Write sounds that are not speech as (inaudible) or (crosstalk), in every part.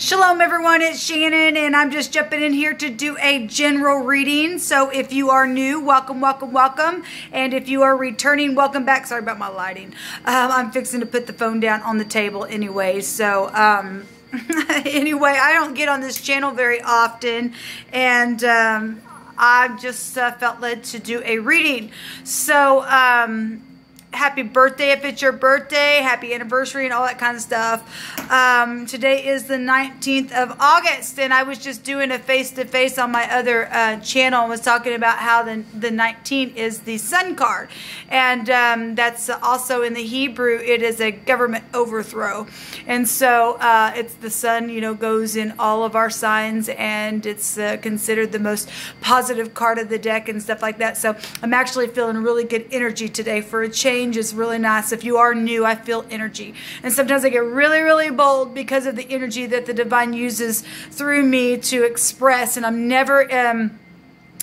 Shalom everyone, it's Shannon and I'm just jumping in here to do a general reading. So if you are new, welcome, welcome, welcome. And if you are returning, welcome back. Sorry about my lighting. Um, I'm fixing to put the phone down on the table anyway. So um, (laughs) anyway, I don't get on this channel very often and um, I just uh, felt led to do a reading. So um, happy birthday if it's your birthday, happy anniversary and all that kind of stuff. Um, today is the 19th of August and I was just doing a face-to-face -face on my other uh, channel and was talking about how the, the 19 is the sun card. And um, that's also in the Hebrew, it is a government overthrow. And so uh, it's the sun, you know, goes in all of our signs and it's uh, considered the most positive card of the deck and stuff like that. So I'm actually feeling really good energy today for a change change is really nice. If you are new, I feel energy. And sometimes I get really, really bold because of the energy that the divine uses through me to express. And I'm never um,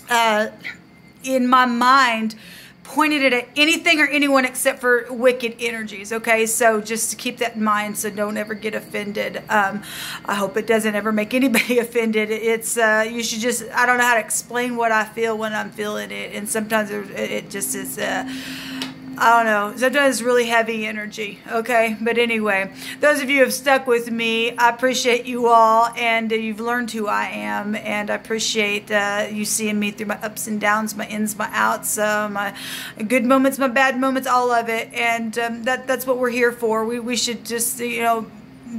uh, in my mind pointed it at anything or anyone except for wicked energies. Okay, so just to keep that in mind, so don't ever get offended. Um, I hope it doesn't ever make (laughs) anybody offended. It's uh, you should just I don't know how to explain what I feel when I'm feeling it, and sometimes it, it just is. Uh, I don't know. Sometimes is really heavy energy. Okay. But anyway, those of you who have stuck with me, I appreciate you all and you've learned who I am. And I appreciate uh, you seeing me through my ups and downs, my ins, my outs, uh, my good moments, my bad moments, all of it. And um, that that's what we're here for. We, we should just, you know,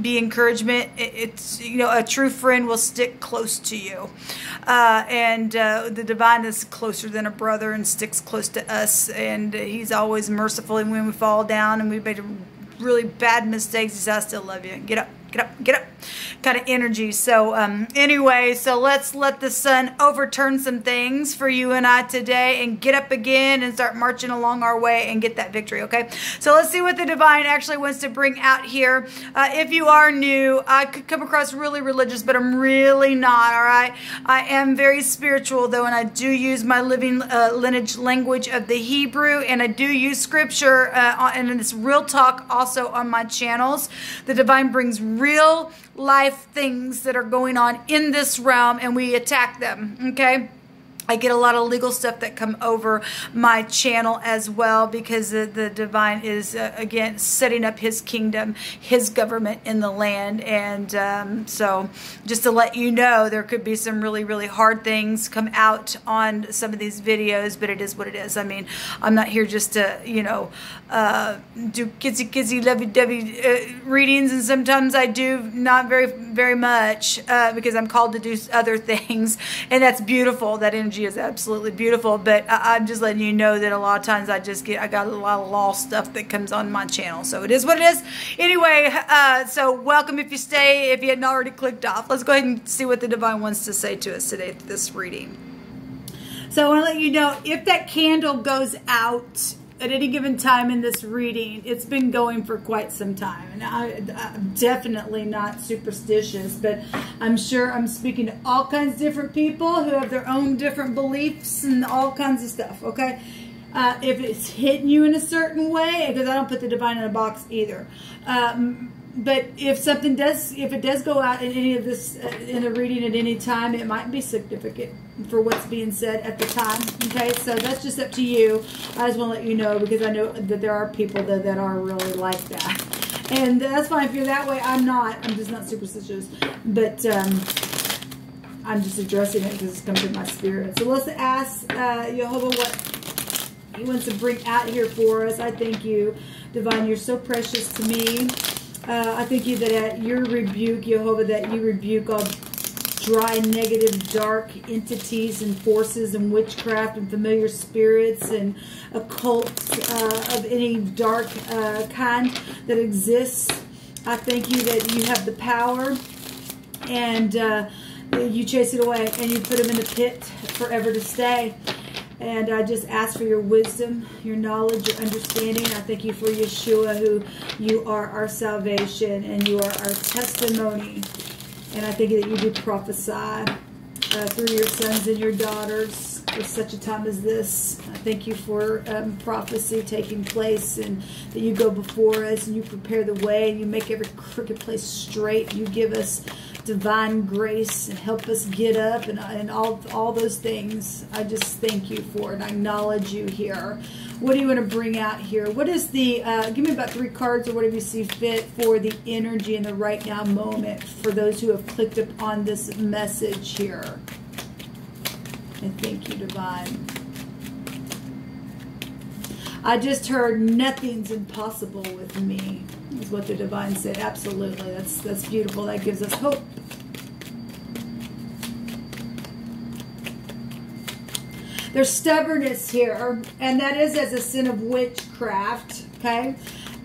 be encouragement. It's, you know, a true friend will stick close to you. Uh, and uh, the divine is closer than a brother and sticks close to us. And he's always merciful. And when we fall down and we made really bad mistakes, he says, I still love you. Get up get up, get up kind of energy. So um, anyway, so let's let the sun overturn some things for you and I today and get up again and start marching along our way and get that victory, okay? So let's see what the divine actually wants to bring out here. Uh, if you are new, I could come across really religious, but I'm really not, all right? I am very spiritual, though, and I do use my living uh, lineage language of the Hebrew, and I do use scripture, uh, and it's real talk also on my channels. The divine brings real life things that are going on in this realm and we attack them, okay? I get a lot of legal stuff that come over my channel as well because the, the divine is, uh, again, setting up his kingdom, his government in the land. And um, so just to let you know, there could be some really, really hard things come out on some of these videos, but it is what it is. I mean, I'm not here just to, you know, uh, do kitsy kitsy lovey dovey uh, readings. And sometimes I do not very, very much uh, because I'm called to do other (laughs) things. And that's beautiful, that energy is absolutely beautiful. But I, am just letting you know that a lot of times I just get, I got a lot of lost stuff that comes on my channel. So it is what it is. Anyway, uh, so welcome if you stay, if you hadn't already clicked off. Let's go ahead and see what the Divine wants to say to us today, this reading. So I want to let you know, if that candle goes out at any given time in this reading, it's been going for quite some time. And I, am definitely not superstitious, but I'm sure I'm speaking to all kinds of different people who have their own different beliefs and all kinds of stuff, okay? Uh, if it's hitting you in a certain way, because I don't put the divine in a box either. Um, but if something does, if it does go out in any of this, uh, in a reading at any time, it might be significant for what's being said at the time. Okay, so that's just up to you. I just want to let you know because I know that there are people that, that are really like that. And that's fine if you're that way. I'm not. I'm just not superstitious. But um, I'm just addressing it because it's come to my spirit. So let's ask uh, Jehovah what he wants to bring out here for us. I thank you, Divine. You're so precious to me. Uh, I thank you that at your rebuke, Jehovah, that you rebuke all dry, negative, dark entities and forces and witchcraft and familiar spirits and occults uh, of any dark uh, kind that exists. I thank you that you have the power and uh, you chase it away and you put them in the pit forever to stay. And I just ask for your wisdom, your knowledge, your understanding. I thank you for Yeshua, who you are our salvation and you are our testimony. And I thank you that you do prophesy uh, through your sons and your daughters for such a time as this. I thank you for um, prophecy taking place and that you go before us and you prepare the way and you make every crooked place straight. You give us divine grace and help us get up and, and all, all those things. I just thank you for it. I acknowledge you here. What do you want to bring out here? What is the, uh, give me about three cards or whatever you see fit for the energy in the right now moment for those who have clicked upon this message here. And thank you, Divine. I just heard nothing's impossible with me, is what the Divine said. Absolutely. That's, that's beautiful. That gives us hope. There's stubbornness here, and that is as a sin of witchcraft, okay?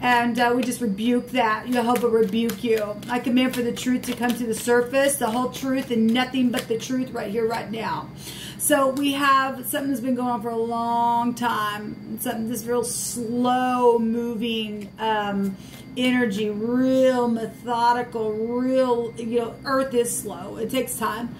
And uh, we just rebuke that. Jehovah rebuke you. I command for the truth to come to the surface, the whole truth and nothing but the truth right here, right now. So we have something that's been going on for a long time. Something this real slow moving um, energy, real methodical, real, you know, earth is slow. It takes time.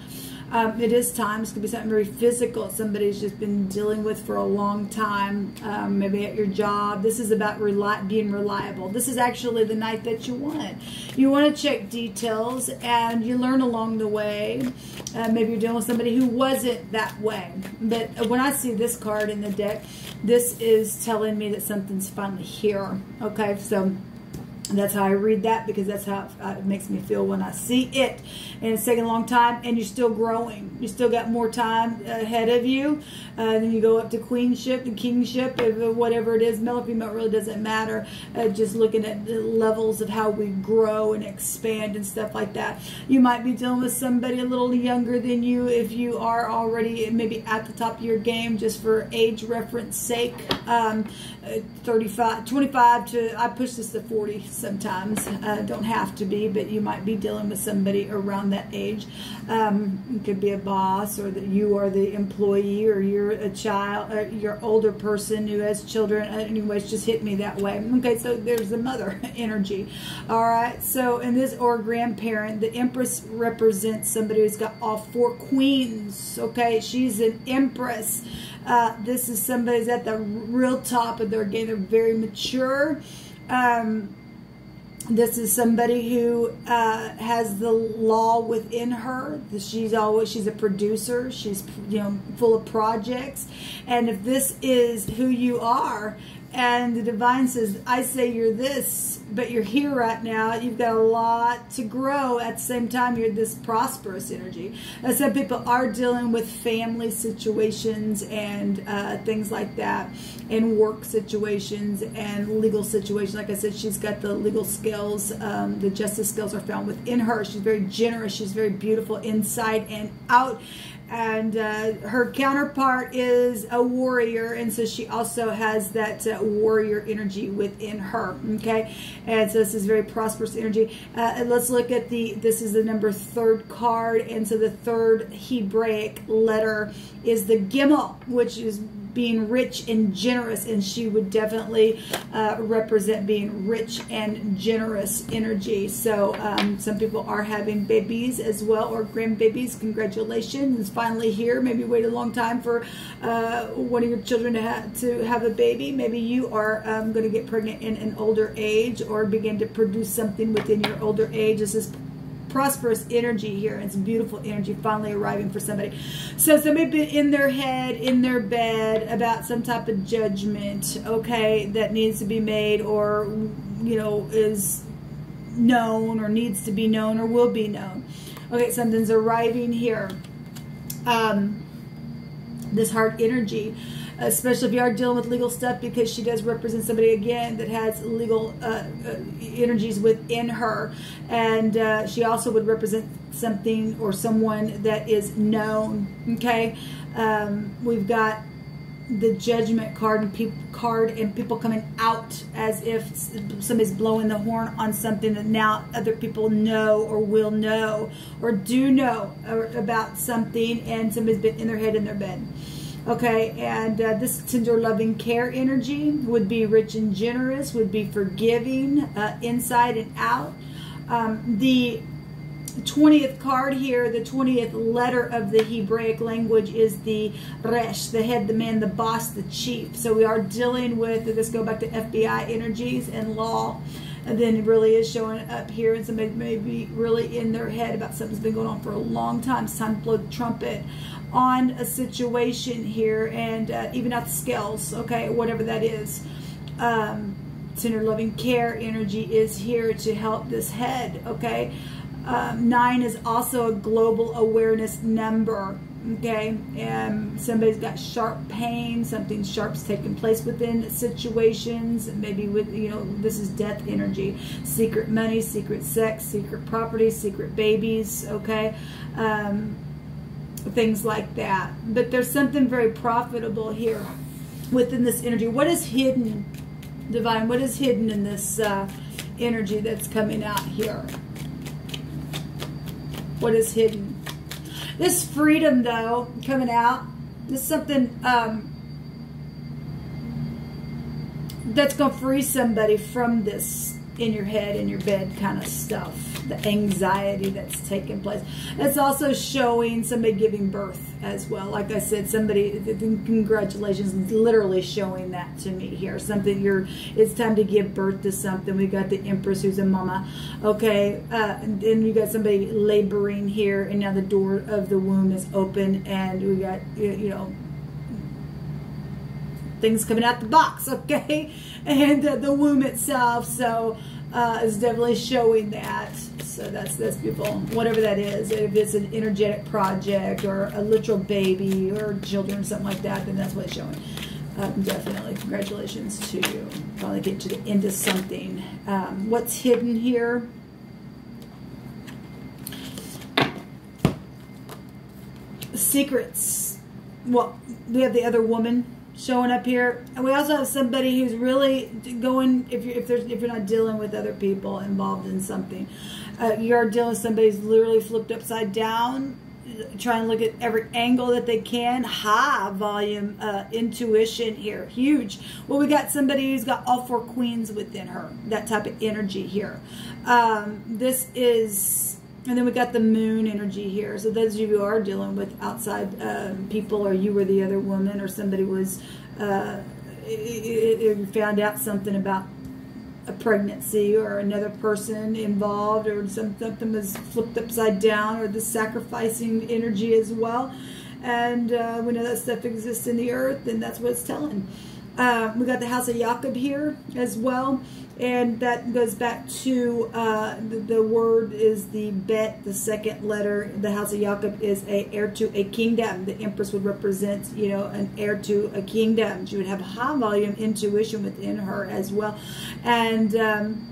Um, it is going to be something very physical. Somebody's just been dealing with for a long time, um, maybe at your job. This is about reli being reliable. This is actually the knight that you want. You want to check details and you learn along the way. Uh, maybe you're dealing with somebody who wasn't that way. But when I see this card in the deck, this is telling me that something's finally here. Okay, so that's how I read that because that's how it makes me feel when I see it. And it's taking a long time and you're still growing. You still got more time ahead of you. Uh, then you go up to queenship and kingship, whatever it is. Male or female really doesn't matter. Uh, just looking at the levels of how we grow and expand and stuff like that. You might be dealing with somebody a little younger than you if you are already maybe at the top of your game just for age reference sake. Um, uh, 35, 25 to, I push this to 40 sometimes. Uh, don't have to be, but you might be dealing with somebody around that age. Um, it could be a boss or that you are the employee or you're a child, or you're older person who has children. Uh, anyways, just hit me that way. Okay, so there's the mother (laughs) energy. All right, so in this, or grandparent, the empress represents somebody who's got all four queens. Okay, she's an empress. Uh, this is somebody who's at the real top of their game. They're very mature. Um, this is somebody who uh, has the law within her. She's always she's a producer. She's you know full of projects, and if this is who you are, and the divine says, I say you're this, but you're here right now. You've got a lot to grow. At the same time, you're this prosperous energy. And some people are dealing with family situations and uh, things like that, and work situations and legal situations. Like I said, she's got the legal skills. Um, the justice skills are found within her. She's very generous. She's very beautiful inside and out and uh, her counterpart is a warrior and so she also has that uh, warrior energy within her okay? And so this is very prosperous energy. Uh, let's look at the this is the number third card and so the third Hebraic letter is the Gimel which is being rich and generous, and she would definitely uh, represent being rich and generous energy. So um, some people are having babies as well, or grandbabies. Congratulations! It's finally here. Maybe wait a long time for uh, one of your children to, ha to have a baby. Maybe you are um, going to get pregnant in an older age or begin to produce something within your older age. This is prosperous energy here. It's beautiful energy finally arriving for somebody. So somebody been in their head, in their bed about some type of judgment, okay, that needs to be made or, you know, is known or needs to be known or will be known. Okay, something's arriving here. Um, this heart energy especially if you are dealing with legal stuff because she does represent somebody again that has legal uh, uh, energies within her. And uh, she also would represent something or someone that is known okay? Um, we've got the judgment card and people card and people coming out as if somebody's blowing the horn on something that now other people know or will know or do know about something and somebody's been in their head in their bed Okay, and uh, this tender loving care energy would be rich and generous, would be forgiving uh, inside and out. Um, the 20th card here, the 20th letter of the Hebraic language is the Resh, the head, the man, the boss, the chief. So we are dealing with, let's go back to FBI energies and law and then it really is showing up here, and somebody may be really in their head about something's been going on for a long time. Blow the trumpet on a situation here, and uh, even out the scales, okay, whatever that is. Um, Tender loving care energy is here to help this head, okay? Um, nine is also a global awareness number okay and somebody's got sharp pain something sharp's taking place within situations maybe with you know this is death energy secret money secret sex secret property secret babies okay um, things like that. But there's something very profitable here within this energy. What is hidden divine? What is hidden in this uh, energy that's coming out here? What is hidden? This freedom, though, coming out, this is something um, that's going to free somebody from this in your head, in your bed kind of stuff, the anxiety that's taking place. It's also showing somebody giving birth as well. Like I said, somebody, congratulations, literally showing that to me here. Something you're, it's time to give birth to something. We got the Empress who's a mama. Okay. Uh, and then you got somebody laboring here and now the door of the womb is open and we got, you know, things coming out the box, (laughs) okay? And uh, the womb itself, so uh, is definitely showing that. So that's that's beautiful. Whatever that is, if it's an energetic project or a literal baby or children, something like that, then that's what it's showing. Uh, definitely, congratulations to you. Finally get to the end of something. Um, what's hidden here? Secrets. Well, we have the other woman showing up here. And we also have somebody who's really going, if you're, if, there's, if you're not dealing with other people involved in something, uh, you're dealing with somebody who's literally flipped upside down, trying to look at every angle that they can. High volume uh, intuition here, huge. Well, we got somebody who's got all four queens within her, that type of energy here. Um, this is and then we got the moon energy here. So those of you who are dealing with outside uh, people, or you were the other woman, or somebody was uh, it, it found out something about a pregnancy or another person involved, or something was flipped upside down, or the sacrificing energy as well. And uh, we know that stuff exists in the earth, and that's what it's telling. Uh, we got the House of Jacob here as well and that goes back to uh, the, the, word is the bet the second letter. The house of Jacob is a heir to a kingdom. The empress would represent you know an heir to a kingdom. She would have high volume intuition within her as well. And um,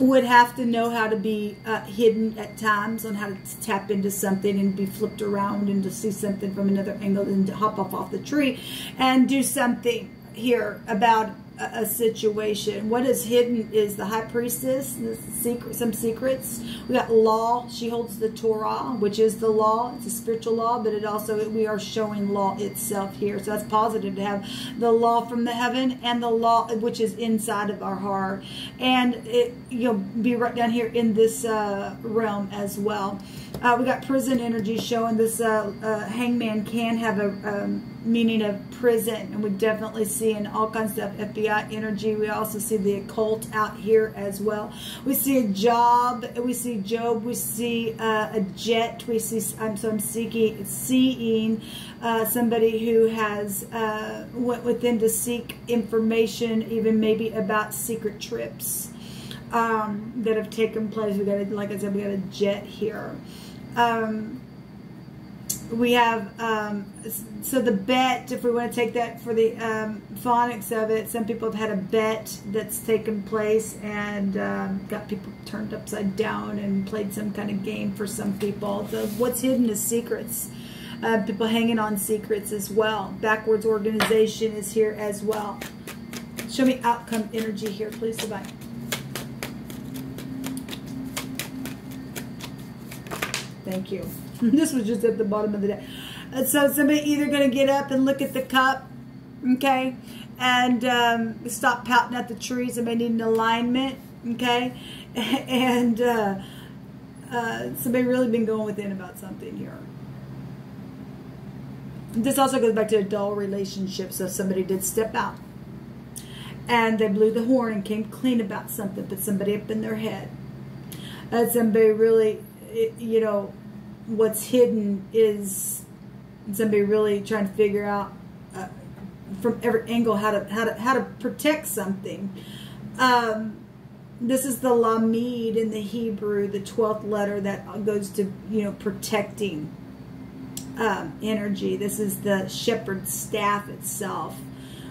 would have to know how to be uh, hidden at times on how to tap into something and be flipped around and to see something from another angle and to hop off off the tree and do something here about a, situation. What is hidden is the high priestess, secret, some secrets. We got law. She holds the Torah, which is the law. It's a spiritual law, but it also we are showing law itself here. So that's positive to have the law from the heaven and the law which is inside of our heart, and it you'll be right down here in this uh, realm as well. Uh, we got prison energy showing this uh, uh hangman can have a um, meaning of prison, and we definitely see in all kinds of FBI energy. We also see the occult out here as well. We see a job. We see Job. We see uh, a jet. We see. I'm so I'm seeking, seeing uh, somebody who has uh, went within to seek information, even maybe about secret trips um, that have taken place. We got, a, like I said, we got a jet here. Um, we have um, so the bet if we want to take that for the um, phonics of it some people have had a bet that's taken place and um, got people turned upside down and played some kind of game for some people. What's hidden is secrets. Uh, people hanging on secrets as well. Backwards organization is here as well. Show me outcome energy here please Divine. Thank you (laughs) this was just at the bottom of the deck. And so somebody either going to get up and look at the cup, okay, and um, stop pouting at the tree. Somebody need an alignment, okay, (laughs) and uh, uh, somebody really been going within about something here. This also goes back to a dull relationship. So somebody did step out and they blew the horn and came clean about something, but somebody up in their head. And somebody really, you know, what's hidden is somebody really trying to figure out uh, from every angle how to how to how to protect something. Um, this is the Lamed in the Hebrew, the twelfth letter that goes to you know protecting um, energy. This is the shepherd's staff itself,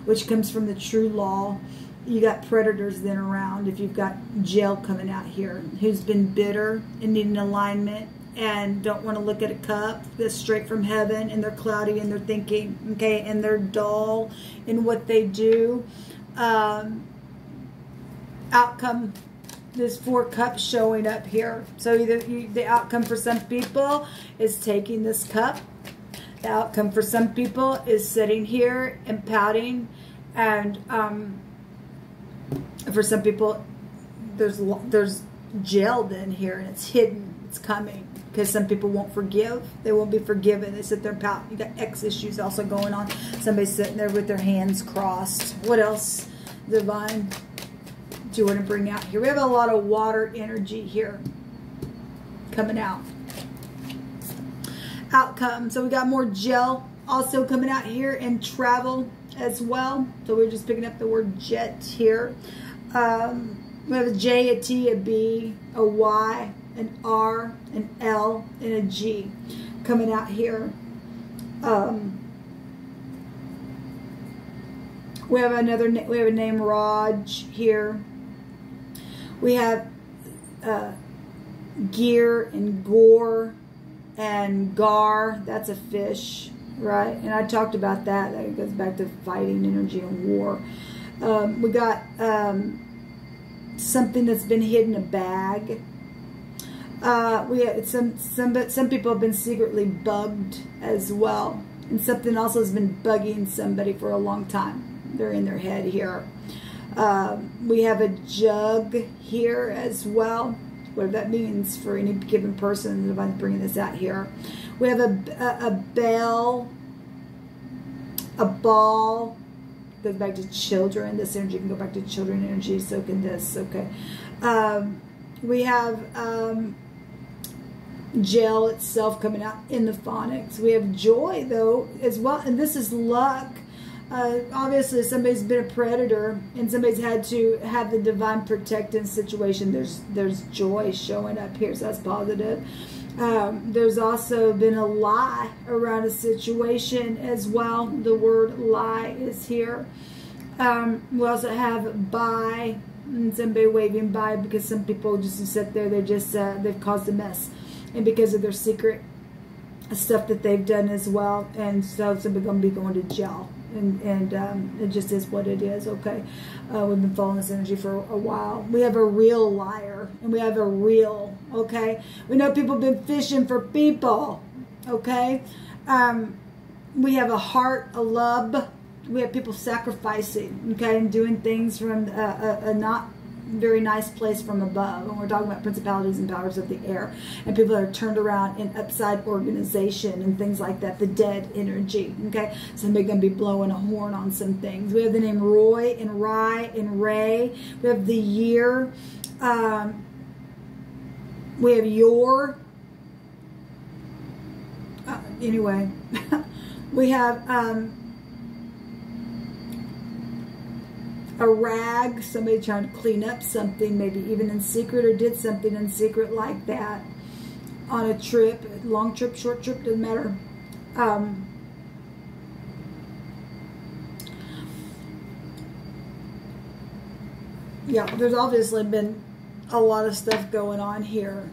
which comes from the true law. You got predators then around. If you've got jail coming out here, who's been bitter and needing alignment and don't want to look at a cup that's straight from heaven and they're cloudy and they're thinking, okay, and they're dull in what they do. Um, outcome there's four cups showing up here. So either you, the outcome for some people is taking this cup. The outcome for some people is sitting here and pouting. And um, for some people, there's there's jailed in here and it's hidden. It's coming because some people won't forgive. They won't be forgiven. They sit there and pout. You got X issues also going on. Somebody's sitting there with their hands crossed. What else, Divine, do you want to bring out here? We have a lot of water energy here coming out. Outcome. So we got more gel also coming out here and travel as well. So we're just picking up the word jet here. Um, we have a J, a T, a B, a Y, an R, an L, and a G coming out here. Um, we have another, we have a name Raj here. We have uh, gear and gore and gar. That's a fish, right? And I talked about that. That goes back to fighting energy and war. Um, we got um, something that's been hid in a bag uh, we had some some some people have been secretly bugged as well, and something also has been bugging somebody for a long time. They're in their head here. Um, we have a jug here as well. What that means for any given person, if I'm bringing this out here. We have a, a, a bell, a ball, goes back to children. This energy can go back to children energy, so can this, okay. Um, we have um, gel itself coming out in the phonics. We have joy though as well, and this is luck. Uh, obviously, somebody's been a predator and somebody's had to have the divine protecting situation. There's there's joy showing up here, so that's positive. Um, there's also been a lie around a situation as well. The word lie is here. Um, we also have by and somebody waving by because some people just sit there. They're just uh, they've caused a mess and because of their secret stuff that they've done as well. And so some are going to be going to jail. And, and um, it just is what it is, okay? Uh, we've been following this energy for a while. We have a real liar, and we have a real, okay? We know people have been fishing for people, okay? Um, we have a heart, a love. We have people sacrificing, okay, and doing things from a, a, a not very nice place from above. And we're talking about principalities and powers of the air. And people that are turned around in upside organization and things like that. The dead energy. Okay. Somebody going to be blowing a horn on some things. We have the name Roy and Rye and Ray. We have the year. Um, we have your. Uh, anyway. (laughs) we have... Um, a rag, somebody trying to clean up something, maybe even in secret or did something in secret like that on a trip, long trip, short trip, doesn't matter. Um, yeah, there's obviously been a lot of stuff going on here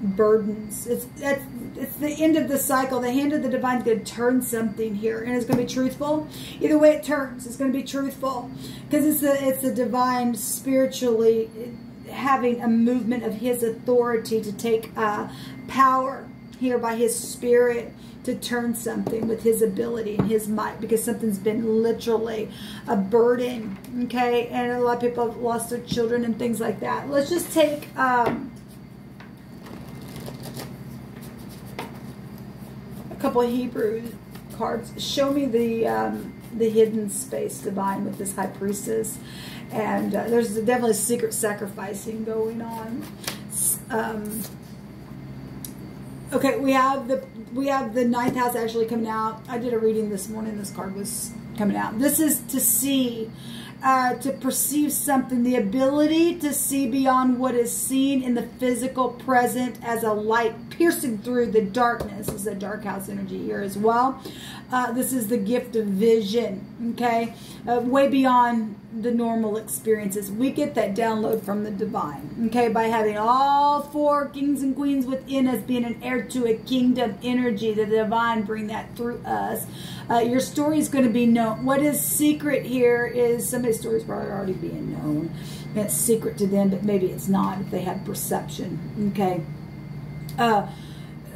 burdens. It's that's it's the end of the cycle. The hand of the divine is going to turn something here, and it's going to be truthful. Either way it turns, it's going to be truthful because it's the it's the divine spiritually having a movement of His authority to take uh, power here by His Spirit to turn something with his ability and his might because something's been literally a burden okay and a lot of people have lost their children and things like that let's just take um, couple of Hebrew cards. Show me the um, the hidden space divine with this high priestess. And uh, there's definitely secret sacrificing going on. Um, okay, we have the we have the ninth house actually coming out. I did a reading this morning. This card was coming out. This is to see uh, to perceive something, the ability to see beyond what is seen in the physical present as a light piercing through the darkness. This is a dark house energy here as well. Uh, this is the gift of vision, okay? Uh, way beyond the normal experiences. We get that download from the divine, okay? By having all four kings and queens within us, being an heir to a kingdom energy, the divine bring that through us. Uh, your story is going to be known. What is secret here is somebody's story is probably already being known. It's secret to them, but maybe it's not if they have perception, okay? Uh,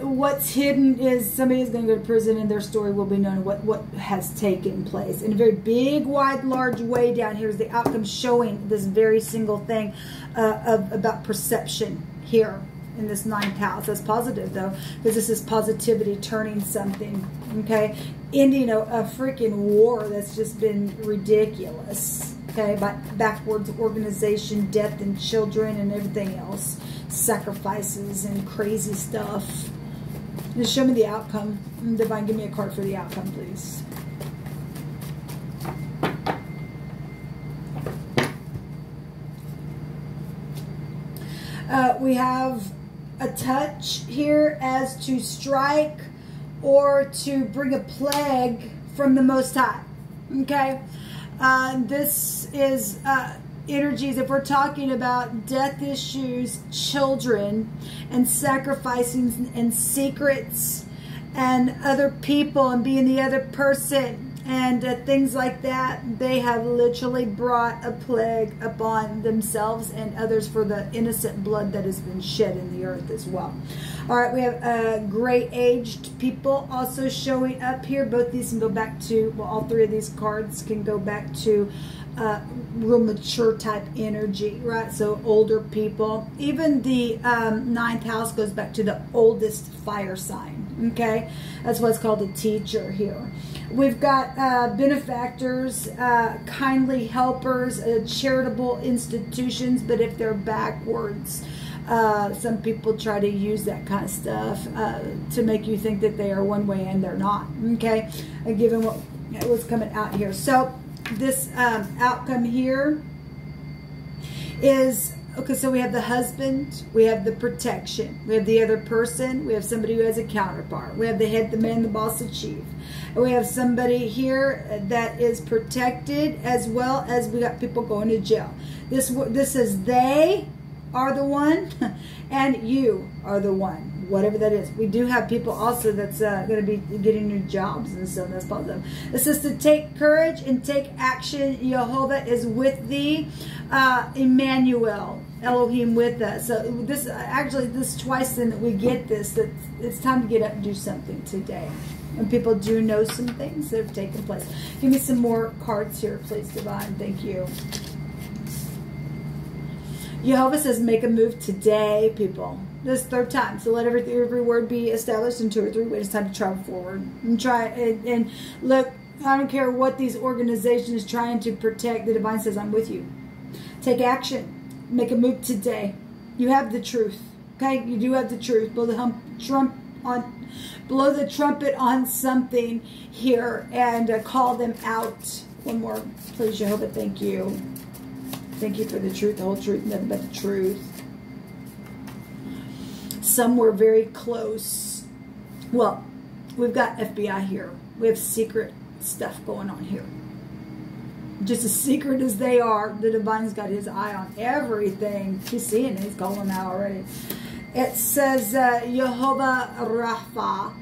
what's hidden is somebody is going to go to prison and their story will be known what what has taken place. In a very big wide large way down here is the outcome showing this very single thing uh, of about perception here in this ninth house. That's positive though because this is positivity turning something okay? Ending a, a freaking war that's just been ridiculous okay? By backwards organization death and children and everything else sacrifices and crazy stuff just show me the outcome. Divine, give me a card for the outcome, please. Uh, we have a touch here as to strike or to bring a plague from the Most High. Okay? Uh, this is uh, energies, if we're talking about death issues, children, and sacrificing and secrets, and other people, and being the other person, and uh, things like that, they have literally brought a plague upon themselves and others for the innocent blood that has been shed in the earth as well. All right, we have uh, gray aged people also showing up here. Both these can go back to, well, all three of these cards can go back to uh, real mature type energy, right? So older people. Even the um, ninth house goes back to the oldest fire sign, okay? That's what's called a teacher here. We've got uh, benefactors, uh, kindly helpers, uh, charitable institutions, but if they're backwards, uh, some people try to use that kind of stuff uh, to make you think that they are one way and they're not, okay? given what was coming out here. So, this um, outcome here is okay so we have the husband we have the protection we have the other person we have somebody who has a counterpart we have the head the man the boss the chief. And we have somebody here that is protected as well as we got people going to jail. This this is they are the one (laughs) and you are the one whatever that is. We do have people also that's uh, going to be getting new jobs and so that's positive. It says to take courage and take action. Jehovah is with thee. Uh, Emmanuel, Elohim with us. So this actually this twice then we get this that it's time to get up and do something today. And people do know some things that have taken place. Give me some more cards here, please, Divine. Thank you. Jehovah says make a move today, people this third time. So let every every word be established in two or three ways. Time to travel forward and try and, and look. I don't care what these organizations trying to protect. The divine says, "I'm with you." Take action. Make a move today. You have the truth. Okay, you do have the truth. Blow the hump, trump on, blow the trumpet on something here and uh, call them out. One more, please, Jehovah. Thank you. Thank you for the truth, the whole truth, nothing but the truth. Some were very close. Well, we've got FBI here. We have secret stuff going on here. Just as secret as they are, the divine's got his eye on everything. He's seeing it. He's calling out already. It says uh, Jehovah Rapha,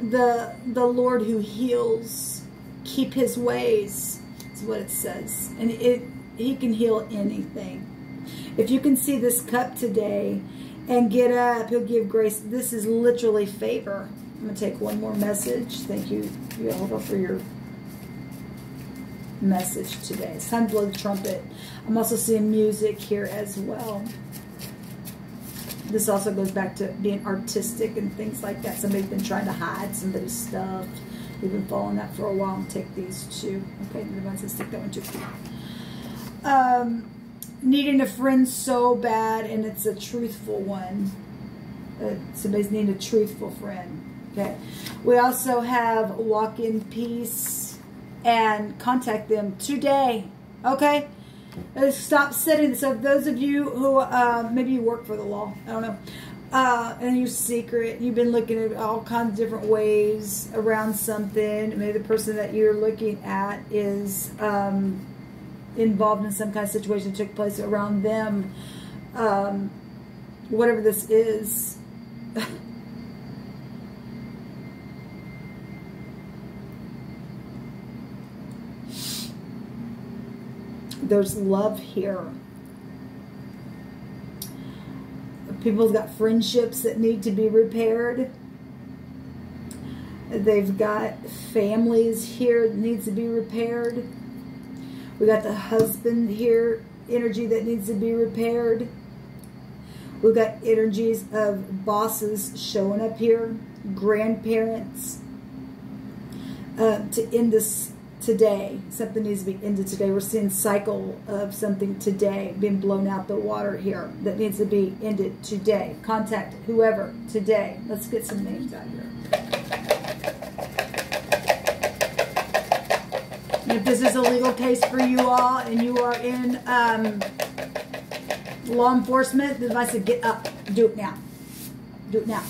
the the Lord who heals. Keep His ways. Is what it says, and it He can heal anything. If you can see this cup today, and get up. He'll give grace. This is literally favor. I'm going to take one more message. Thank you, Jehovah, for your message today. The trumpet. I'm also seeing music here as well. This also goes back to being artistic and things like that. Somebody's been trying to hide somebody's stuff. We've been following that for a while. Take these two. Okay, the ones that stick that one too. Um, needing a friend so bad, and it's a truthful one. Uh, somebody's needing a truthful friend. Okay. We also have walk in peace and contact them today. Okay. Uh, stop sitting. So those of you who uh, maybe you work for the law, I don't know, uh, and you're secret, you've been looking at all kinds of different ways around something. Maybe the person that you're looking at is um, involved in some kind of situation that took place around them. Um, whatever this is. (laughs) There's love here. People's got friendships that need to be repaired. They've got families here that needs to be repaired. We got the husband here, energy that needs to be repaired. We've got energies of bosses showing up here, grandparents. Uh, to end this today. Something needs to be ended today. We're seeing cycle of something today being blown out the water here that needs to be ended today. Contact whoever today. Let's get some names out here. If this is a legal case for you all and you are in um, law enforcement, then I said get up. Do it now. Do it now.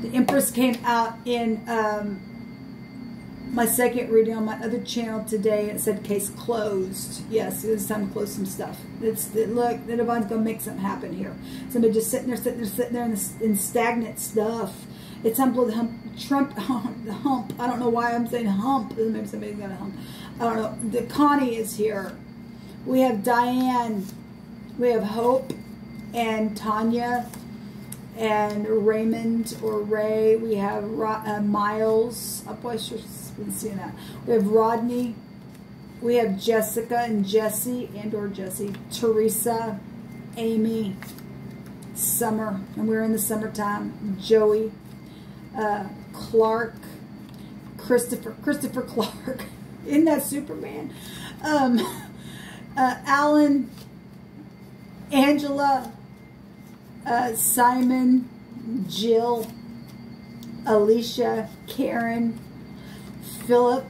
The Empress came out in um, my second reading on my other channel today. It said case closed. Yes, it was time to close some stuff. It's it, look, the divine's gonna make something happen here. Somebody just sitting there, sitting there, sitting there in, in stagnant stuff. It's time to blow the hump. Trump, (laughs) the hump. I don't know why I'm saying hump. Maybe somebody's got a hump. I don't know. The Connie is here. We have Diane. We have Hope and Tanya and Raymond or Ray. We have uh, Miles. I've always been seeing that. We have Rodney. We have Jessica and Jesse and or Jesse. Teresa, Amy, Summer, and we're in the summertime. Joey, uh, Clark, Christopher, Christopher Clark. (laughs) Isn't that Superman? Um, (laughs) uh, Alan, Angela, uh, Simon, Jill, Alicia, Karen, Philip,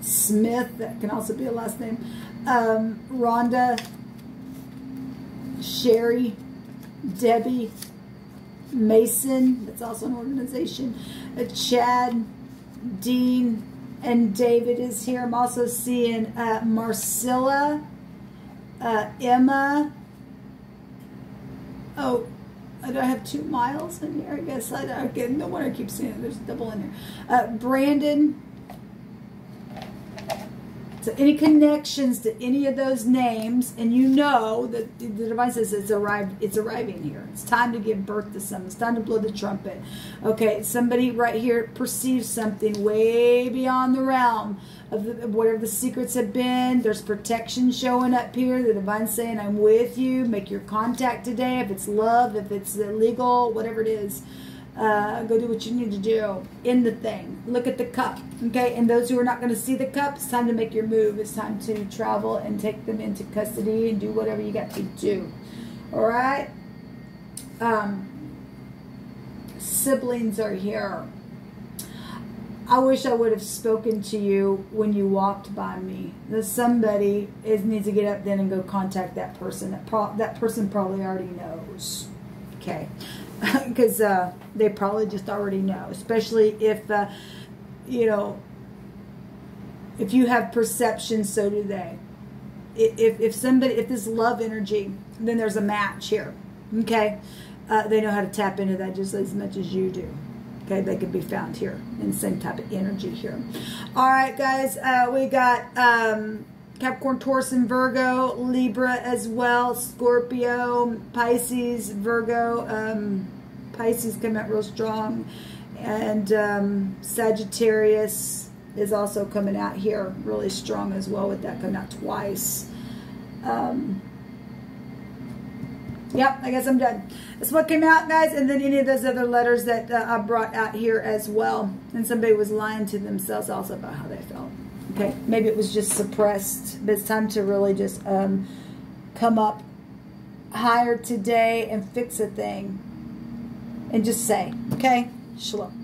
Smith, that can also be a last name, um, Rhonda, Sherry, Debbie, Mason, that's also an organization, uh, Chad, Dean, and David is here. I'm also seeing uh, Marcilla, uh, Emma, Oh, I don't have two miles in here. I guess I don't get no wonder I keep seeing it. There's a double in here. Uh, Brandon. So any connections to any of those names, and you know that the device says it's arrived, it's arriving here. It's time to give birth to something. It's time to blow the trumpet. Okay, somebody right here perceives something way beyond the realm of, the, of whatever the secrets have been. There's protection showing up here. The divine saying, I'm with you. Make your contact today. If it's love, if it's illegal, whatever it is. Uh, go do what you need to do in the thing. Look at the cup, okay? And those who are not going to see the cup, it's time to make your move. It's time to travel and take them into custody and do whatever you got to do. All right? Um, siblings are here. I wish I would have spoken to you when you walked by me. That somebody is needs to get up then and go contact that person. That pro that person probably already knows. Okay, (laughs) because uh, they probably just already know. Especially if uh, you know if you have perception, so do they. If if somebody if this love energy, then there's a match here. Okay, uh, they know how to tap into that just as much as you do. Okay, they can be found here in the same type of energy here. All right, guys, uh, we got um, Capricorn, Taurus, and Virgo, Libra as well, Scorpio, Pisces, Virgo, um, Pisces come out real strong, and um, Sagittarius is also coming out here really strong as well with that coming out twice. Um, Yep, I guess I'm done. That's what came out, guys, and then any of those other letters that uh, I brought out here as well. And somebody was lying to themselves also about how they felt. Okay, maybe it was just suppressed, but it's time to really just um, come up higher today and fix a thing and just say, okay, shalom.